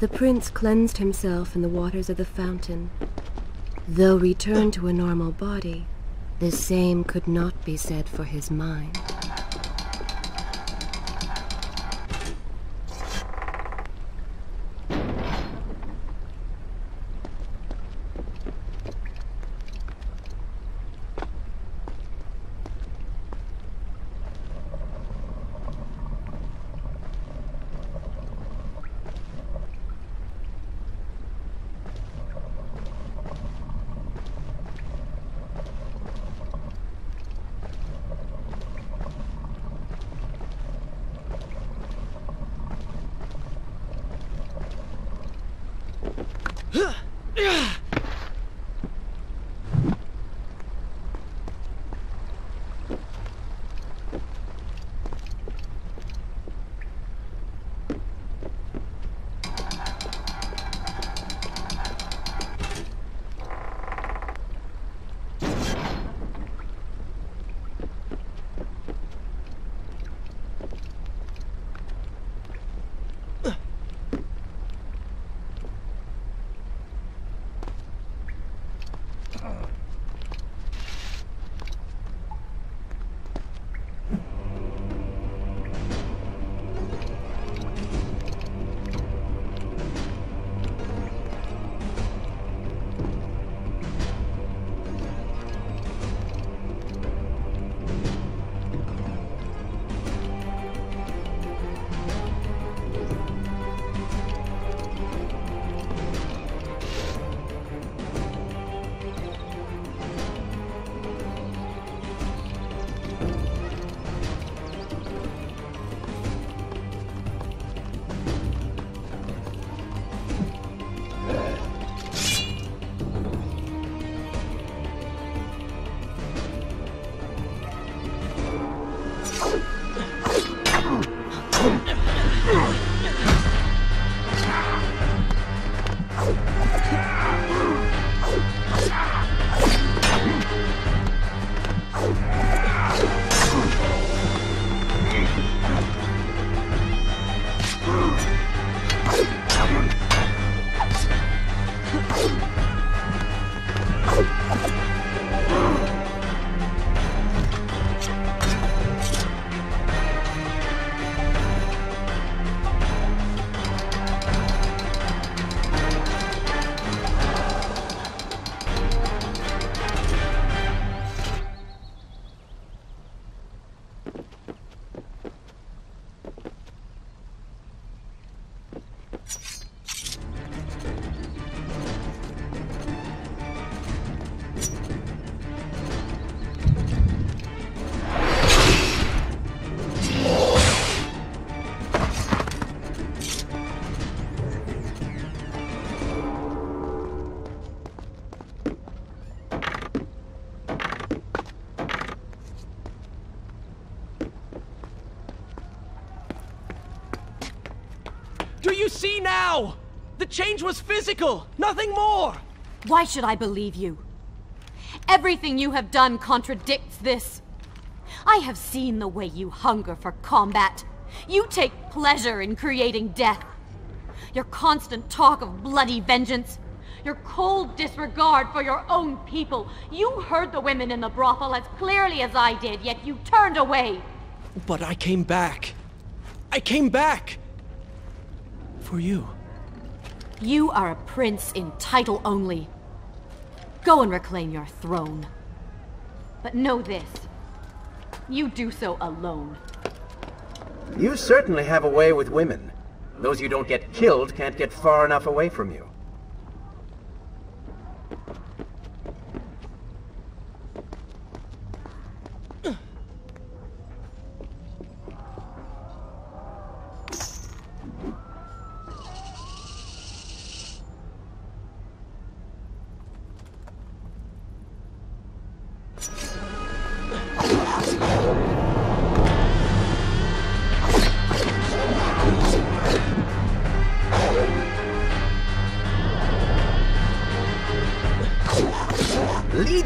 The prince cleansed himself in the waters of the fountain. Though returned to a normal body, the same could not be said for his mind. Do change was physical, nothing more! Why should I believe you? Everything you have done contradicts this. I have seen the way you hunger for combat. You take pleasure in creating death. Your constant talk of bloody vengeance. Your cold disregard for your own people. You heard the women in the brothel as clearly as I did, yet you turned away. But I came back. I came back! For you. You are a prince in title only. Go and reclaim your throne. But know this. You do so alone. You certainly have a way with women. Those you don't get killed can't get far enough away from you.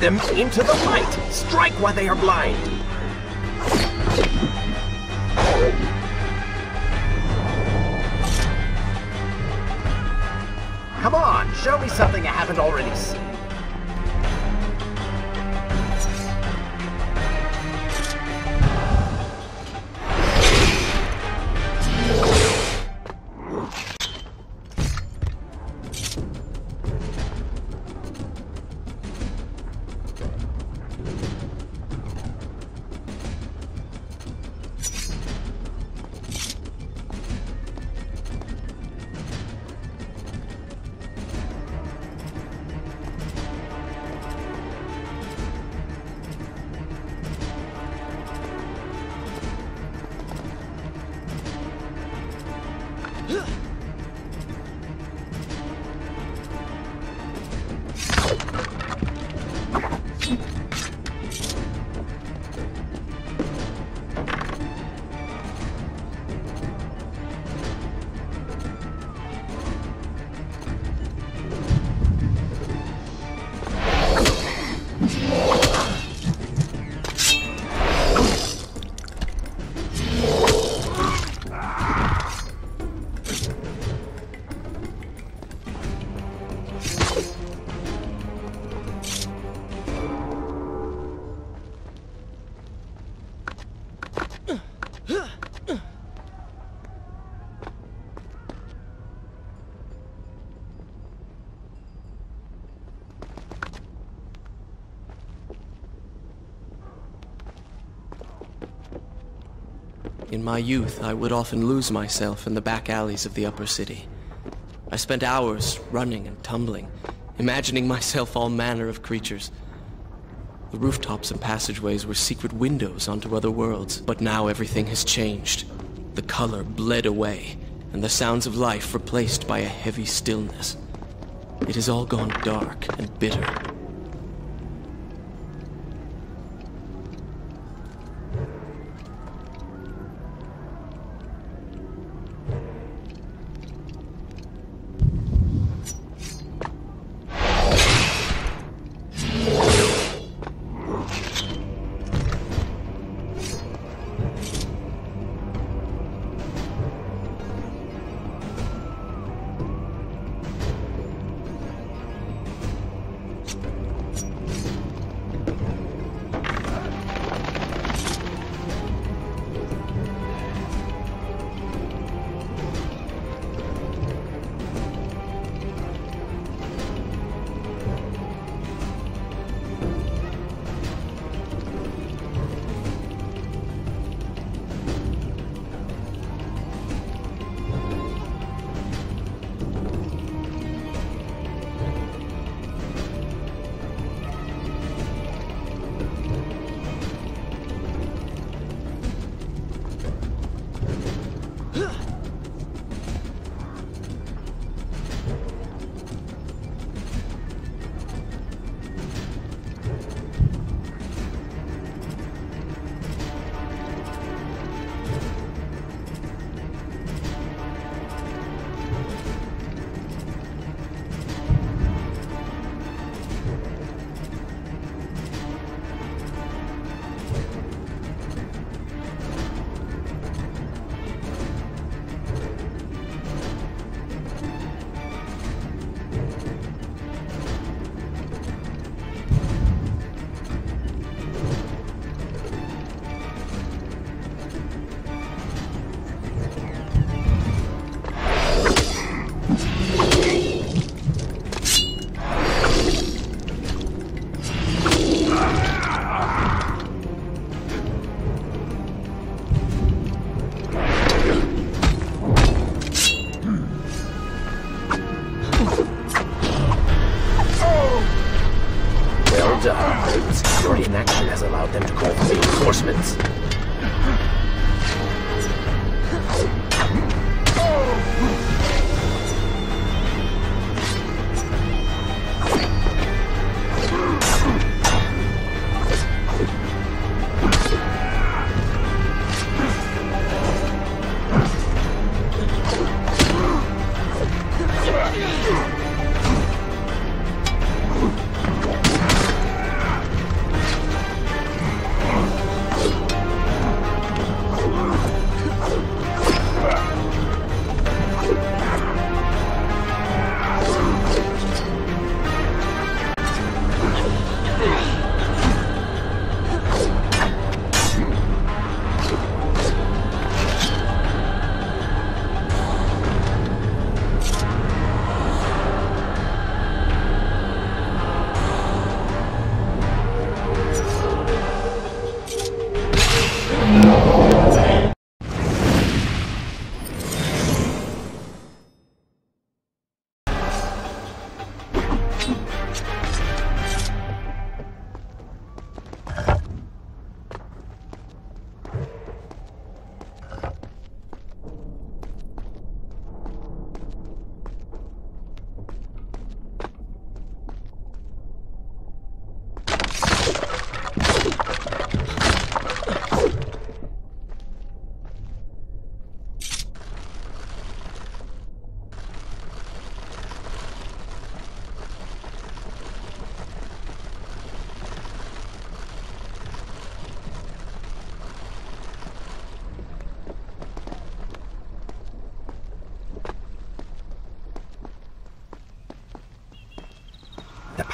Them into the light. Strike while they are blind. Come on, show me something I haven't already seen. In my youth, I would often lose myself in the back alleys of the upper city. I spent hours running and tumbling, imagining myself all manner of creatures. The rooftops and passageways were secret windows onto other worlds, but now everything has changed. The color bled away, and the sounds of life replaced by a heavy stillness. It has all gone dark and bitter.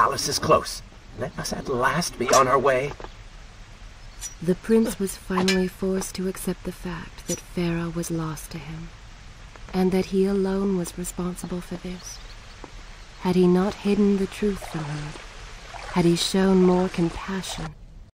Palace is close. Let us at last be on our way. The prince was finally forced to accept the fact that Farah was lost to him, and that he alone was responsible for this. Had he not hidden the truth from her, had he shown more compassion,